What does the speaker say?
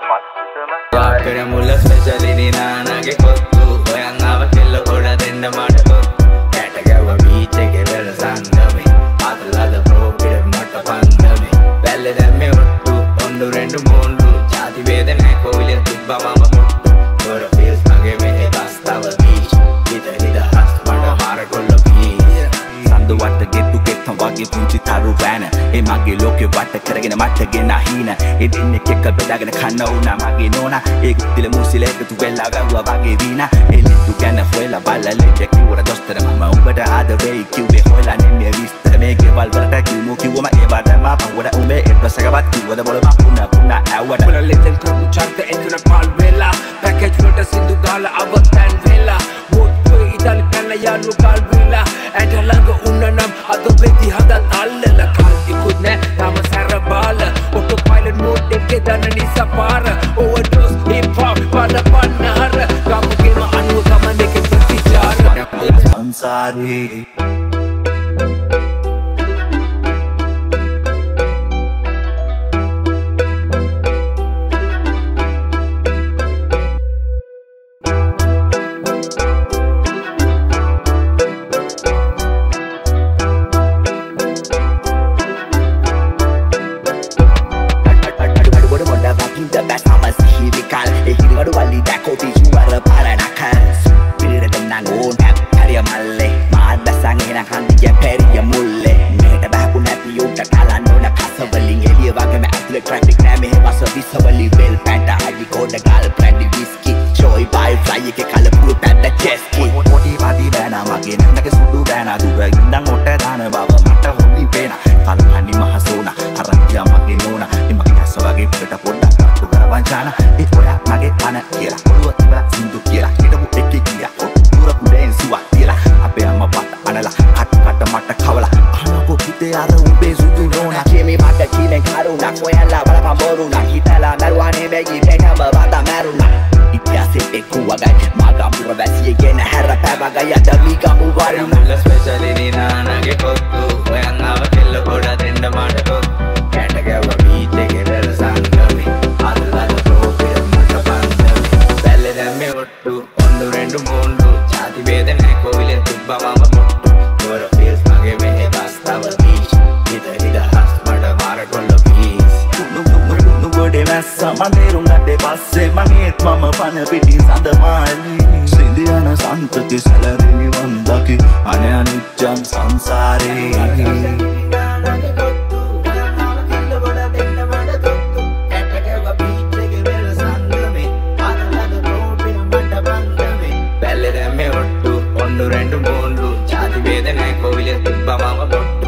යාපෙර මුල්ල ස්පෙෂලිනි නානගේ කොත්තු ඔයන් ආව කෙල්ල ගොඩ දෙන්න මට කොත්තු කැට ගැව්ව බීච් එකේ වෙල සංගමේ අතලද ප්‍රෝපිට මට පන්දමේ බැල්ලේ දැම්මේ ඔට්ටු ඔන්ඩු රෙන්ඩු මෝන්ඩු ජාති වේද නෑ කොවිලෙ තිබ්බ මම මුට්ටු සඳ වට ගෙත්තු ගෙත්තම් වගේ පුංචි තරු වෑන ඒ මගේ ලෝකෙ වට කරගෙන මට ගෙන හීන ඒ දෙන්නෙක් එක්ක බෙදාගෙන කන්න වුණා මගේ නෝනා ඒ ගුත්තිල මුසිල එකතු වෙලා ගැව්වා වගේ වීනා ඒ ලිට්ටු ගැන හොයලා බලලා ලෙඩ කිව්වට දොස්තර මම උඹට ආද වෙයි කිව්වේ හොයලා නෙමෙයි විස්තර මේ ගෙවල් වලට කිව්මු කිව්වම ඒ වඩම පවුවට උඹේ එක්වසකවත් කිව්වද බොල මම පුනා පුනා ඇව්වට Put a little කරපු චර්ත එතුන පල් වෙලා පැකේජ් වලට සින්දු දාලා අවතැන් වෙලා මුත්තු ඉතාලි පැන යාලු කල් Body. ට්‍රැෆික් නෑ මෙහෙ බස විසවලි වෙල් පැට අඩි කෝඩ ගල් ප්‍රැඩි විස්කි චෝයි බයි ෆ්ලයි එකේ කලපුරු පැඩ චෙස්කි පොටි වාදී බෑනා මගේ නැන්නක සුඩු බෑනා දුර ඉඳන් ඔට දාන බව මට හොලි පේන කල්පනි මහසෝන හරක්තිය මගේ නෝන එමගේ ඇස වගේ පිට පොඩ්ඩක් අතු කරවංචාන ඒ ඔයා මගේ පන කියලා ඔළුව උඹේ සුදු නෝනා Kimi maka kimen karuna Koyala balapa moruna. Hitala naruane begi petama bata maruna ඉතිහාසෙ එක්කුවගයි Magampura වැසිය ගෙන හැර පැවගයි අද මීගමු වරුණ මුල්ල ස්පෙෂලිනි නානගේ කොත්තු ඔයන් ආව කෙල්ල ගොඩ දෙන්න මට කොත්තු කැට ගැව්ව බීච් එකේ වෙල සංගමේ අතලද ප්‍රෝපිට මට පන්දමේ බැල්ලේ දැම්මේ ඔට්ටු ඔන්ඩු රෙන්ඩු මෝන්ඩු ජාති වේද නෑ කොවිලෙ තිබ්බ මම මුට්ටු ගොඩ ගඩේ පස්සේ මගේත් මම පන පිටි සඳමාලි. සිදියන සන්තති සැලරිනි වන්දකි. අන අනිච්චන් සංසාරේ. බැල්ලෙ දැම්මේ ඔට්ටු ඔන්ඩු රෙන්ඩු මෝන්ඩු ජාති වේද නෑ කොවිලෙ තිබ්බ මම